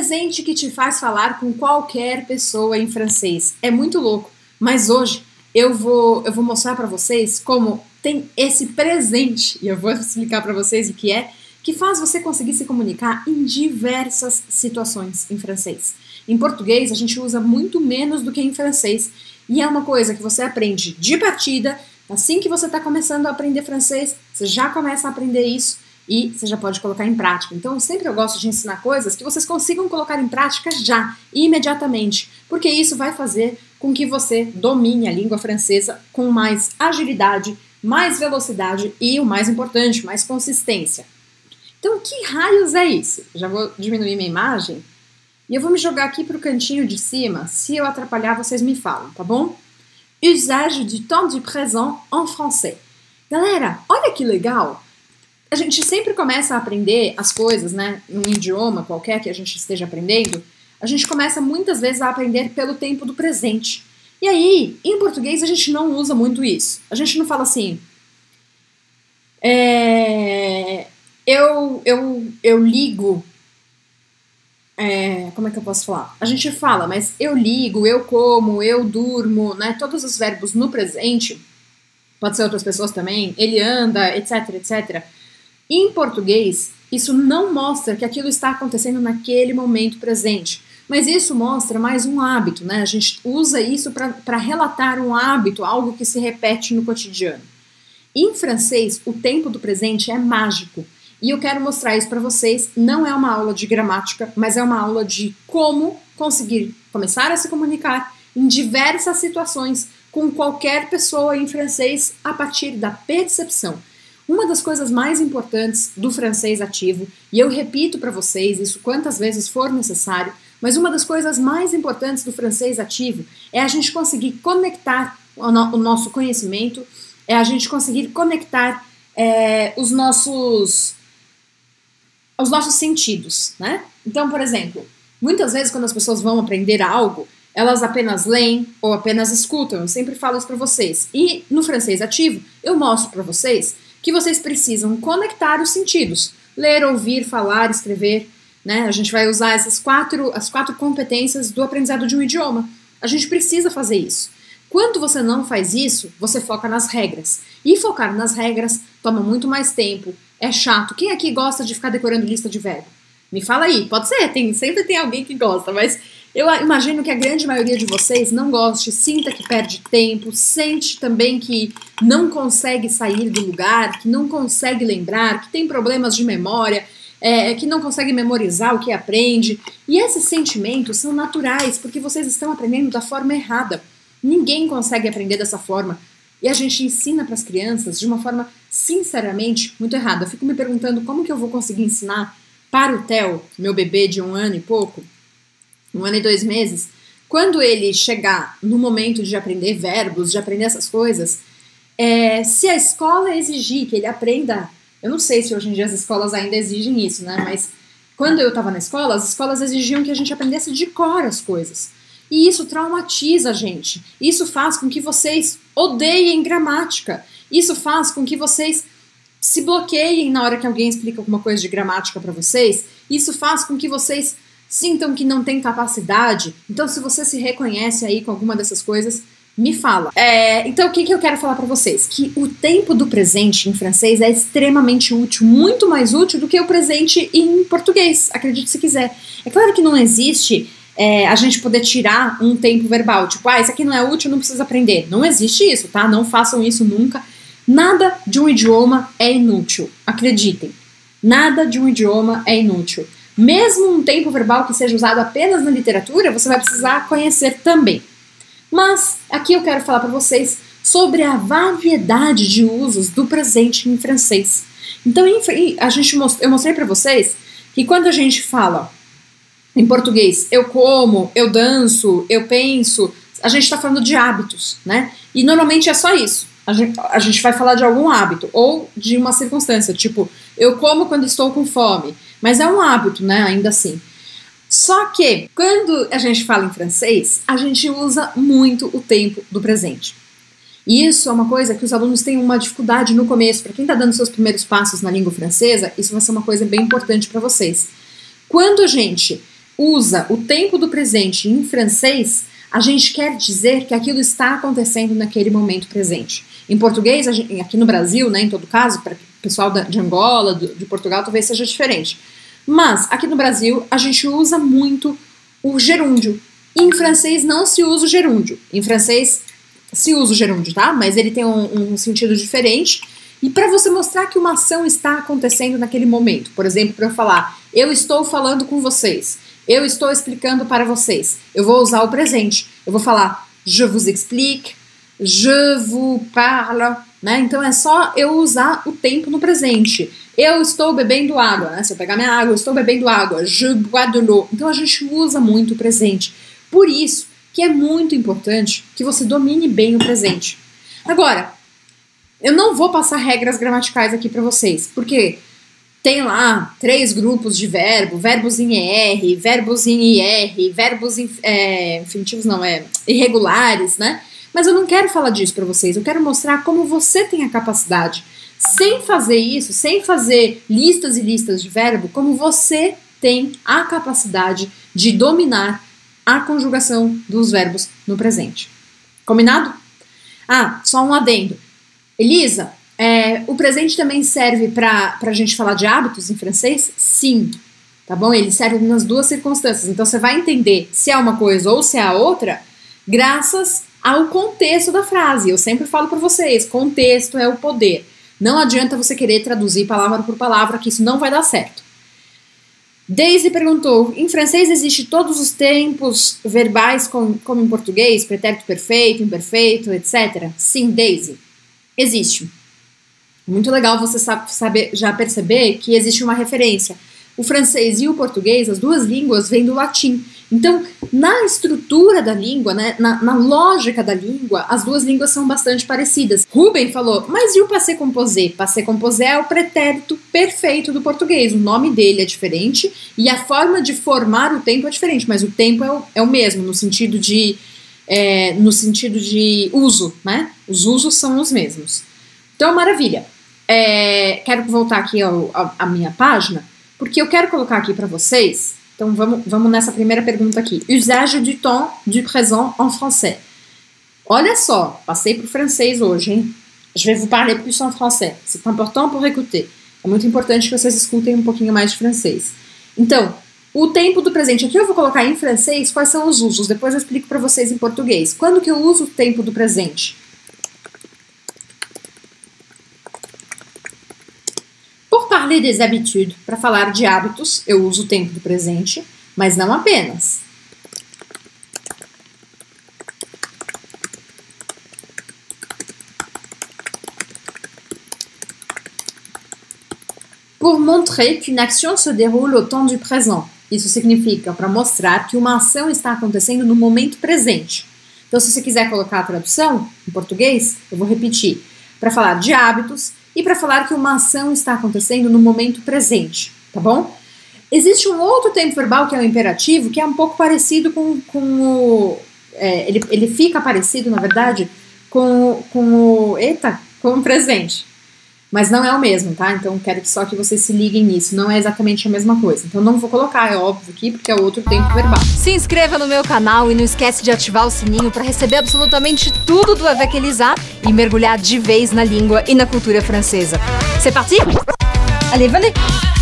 presente que te faz falar com qualquer pessoa em francês. É muito louco, mas hoje eu vou eu vou mostrar para vocês como tem esse presente e eu vou explicar para vocês o que é que faz você conseguir se comunicar em diversas situações em francês. Em português a gente usa muito menos do que em francês e é uma coisa que você aprende de partida. Assim que você está começando a aprender francês, você já começa a aprender isso e você já pode colocar em prática. Então, sempre eu gosto de ensinar coisas que vocês consigam colocar em prática já, imediatamente, porque isso vai fazer com que você domine a língua francesa com mais agilidade, mais velocidade e, o mais importante, mais consistência. Então, que raios é isso? Já vou diminuir minha imagem e eu vou me jogar aqui para o cantinho de cima. Se eu atrapalhar, vocês me falam, tá bom? Usage du temps du présent en français. Galera, olha que legal! A gente sempre começa a aprender as coisas, né? Um idioma qualquer que a gente esteja aprendendo, a gente começa muitas vezes a aprender pelo tempo do presente. E aí, em português, a gente não usa muito isso. A gente não fala assim. É, eu, eu, eu ligo. É, como é que eu posso falar? A gente fala, mas eu ligo, eu como, eu durmo, né? Todos os verbos no presente, pode ser outras pessoas também, ele anda, etc, etc em português, isso não mostra que aquilo está acontecendo naquele momento presente, mas isso mostra mais um hábito, né? A gente usa isso para relatar um hábito, algo que se repete no cotidiano. Em francês, o tempo do presente é mágico. E eu quero mostrar isso para vocês. Não é uma aula de gramática, mas é uma aula de como conseguir começar a se comunicar em diversas situações com qualquer pessoa em francês a partir da percepção. Uma das coisas mais importantes do francês ativo, e eu repito para vocês isso quantas vezes for necessário, mas uma das coisas mais importantes do francês ativo é a gente conseguir conectar o, no, o nosso conhecimento, é a gente conseguir conectar é, os nossos os nossos sentidos, né? Então, por exemplo, muitas vezes quando as pessoas vão aprender algo, elas apenas leem ou apenas escutam. Eu sempre falo isso para vocês. E no francês ativo, eu mostro para vocês que vocês precisam conectar os sentidos: ler, ouvir, falar, escrever. Né? A gente vai usar essas quatro, as quatro competências do aprendizado de um idioma. A gente precisa fazer isso. Quando você não faz isso, você foca nas regras. E focar nas regras toma muito mais tempo, é chato. Quem aqui gosta de ficar decorando lista de verbo? Me fala aí, pode ser, tem, sempre tem alguém que gosta, mas eu imagino que a grande maioria de vocês não goste, sinta que perde tempo, sente também que não consegue sair do lugar, que não consegue lembrar, que tem problemas de memória, é, que não consegue memorizar o que aprende. E esses sentimentos são naturais, porque vocês estão aprendendo da forma errada. Ninguém consegue aprender dessa forma. E a gente ensina para as crianças de uma forma, sinceramente, muito errada. Eu fico me perguntando como que eu vou conseguir ensinar para o Theo, meu bebê de um ano e pouco, um ano e dois meses, quando ele chegar no momento de aprender verbos, de aprender essas coisas, é, se a escola exigir que ele aprenda, eu não sei se hoje em dia as escolas ainda exigem isso, né? Mas quando eu estava na escola, as escolas exigiam que a gente aprendesse de cor as coisas. E isso traumatiza a gente. Isso faz com que vocês odeiem gramática. Isso faz com que vocês se bloqueiem na hora que alguém explica alguma coisa de gramática para vocês. Isso faz com que vocês sintam que não têm capacidade. Então, se você se reconhece aí com alguma dessas coisas, me fala. É, então, o que, que eu quero falar para vocês? Que o tempo do presente em francês é extremamente útil, muito mais útil do que o presente em português, acredite se quiser. É claro que não existe é, a gente poder tirar um tempo verbal, tipo, ah, isso aqui não é útil, não precisa aprender. Não existe isso, tá? Não façam isso nunca. Nada de um idioma é inútil, acreditem. Nada de um idioma é inútil. Mesmo um tempo verbal que seja usado apenas na literatura, você vai precisar conhecer também. Mas aqui eu quero falar para vocês sobre a variedade de usos do presente em francês. Então, a gente eu mostrei para vocês que quando a gente fala em português, eu como, eu danço, eu penso, a gente está falando de hábitos, né? E normalmente é só isso. A gente, a gente vai falar de algum hábito ou de uma circunstância, tipo, eu como quando estou com fome. Mas é um hábito, né? Ainda assim. Só que, quando a gente fala em francês, a gente usa muito o tempo do presente. E isso é uma coisa que os alunos têm uma dificuldade no começo. Para quem está dando seus primeiros passos na língua francesa, isso vai ser uma coisa bem importante para vocês. Quando a gente usa o tempo do presente em francês, a gente quer dizer que aquilo está acontecendo naquele momento presente. Em português, gente, aqui no Brasil, né, em todo caso, pessoal de Angola, de Portugal, talvez seja diferente. Mas aqui no Brasil, a gente usa muito o gerúndio. Em francês não se usa o gerúndio. Em francês se usa o gerúndio, tá? Mas ele tem um, um sentido diferente. E para você mostrar que uma ação está acontecendo naquele momento, por exemplo, para eu falar, eu estou falando com vocês, eu estou explicando para vocês, eu vou usar o presente. Eu vou falar, je vous explique, je vous parle, né? Então é só eu usar o tempo no presente. Eu estou bebendo água, né? Se eu pegar minha água, eu estou bebendo água. Je bois de l'eau. Então a gente usa muito o presente. Por isso que é muito importante que você domine bem o presente. Agora, eu não vou passar regras gramaticais aqui para vocês, porque tem lá três grupos de verbo, verbos em ER, verbos em IR, verbos é, infinitivos não, é irregulares, né? Mas eu não quero falar disso para vocês, eu quero mostrar como você tem a capacidade, sem fazer isso, sem fazer listas e listas de verbo, como você tem a capacidade de dominar a conjugação dos verbos no presente. Combinado? Ah, só um adendo. Elisa, é, o presente também serve para a gente falar de hábitos em francês? Sim. Tá bom? Ele serve nas duas circunstâncias. Então você vai entender se é uma coisa ou se é a outra, graças ao contexto da frase. Eu sempre falo para vocês: contexto é o poder. Não adianta você querer traduzir palavra por palavra, que isso não vai dar certo. Daisy perguntou: em francês existe todos os tempos verbais como, como em português, pretérito perfeito, imperfeito, etc. Sim, Daisy, existe. Muito legal você saber já perceber que existe uma referência. O francês e o português, as duas línguas, vêm do latim. Então, na estrutura da língua, né, na, na, lógica da língua, as duas línguas são bastante parecidas. Ruben falou, mas e o passé composé? Passé composé é o pretérito perfeito do português. O nome dele é diferente e a forma de formar o tempo é diferente, mas o tempo é o, é o mesmo, no sentido de é, no sentido de uso, né? Os usos são os mesmos. Então, maravilha. É, quero voltar aqui à minha página, porque eu quero colocar aqui para vocês então vamos, vamos nessa primeira pergunta aqui. Usage du temps du présent en français. Olha só, passei para o francês hoje, hein? Je vais vous parler plus en français. C'est important pour écouter. É muito importante que vocês escutem um pouquinho mais de francês. Então, o tempo do presente. Aqui eu vou colocar em francês quais são os usos. Depois eu explico para vocês em português. Quando que eu uso o tempo do presente? Parler des habitudes, para falar de hábitos, eu uso o tempo do presente, mas não apenas. Pour montrer qu'une action se déroule au temps du présent. Isso significa para mostrar que uma ação está acontecendo no momento presente. Então, se você quiser colocar a tradução em português, eu vou repetir. Para falar de hábitos, e para falar que uma ação está acontecendo no momento presente, tá bom? Existe um outro tempo verbal que é o imperativo, que é um pouco parecido com, com o. É, ele, ele fica parecido, na verdade, com, com o. Eita, com o presente mas não é o mesmo, tá? Então quero só que vocês se liguem nisso, não é exatamente a mesma coisa. Então não vou colocar, é óbvio aqui, porque é outro tempo verbal. Se inscreva no meu canal e não esquece de ativar o sininho para receber absolutamente tudo do Avec Elisa e mergulhar de vez na língua e na cultura francesa. C'est parti? Allez, venez!